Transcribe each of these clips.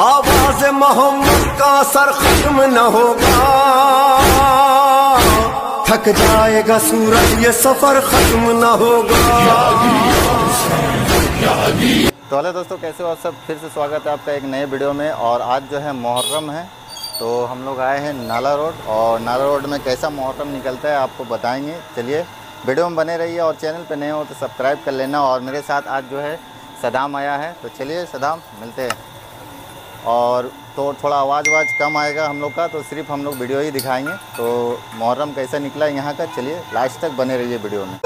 आवाज़ मोहम्मद का सर खत्म न होगा। थक जाएगा सूरज, ये सफ़र खत्म न होगा। तो हेलो दोस्तों, कैसे हो आप सब? फिर से स्वागत है आपका एक नए वीडियो में। और आज जो है मुहर्रम है तो हम लोग आए हैं नाला रोड। और नाला रोड में कैसा मुहर्रम निकलता है आपको बताएँगे। चलिए, वीडियो में बने रहिए और चैनल पे नए हो तो सब्सक्राइब कर लेना। और मेरे साथ आज जो है सदाम आया है। तो चलिए सदाम, मिलते हैं। और तो थोड़ा आवाज़ आवाज़ कम आएगा हम लोग का तो सिर्फ़ हम लोग वीडियो ही दिखाएँगे। तो मुहर्रम कैसा निकला यहाँ का, चलिए लास्ट तक बने रहिए वीडियो में।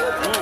like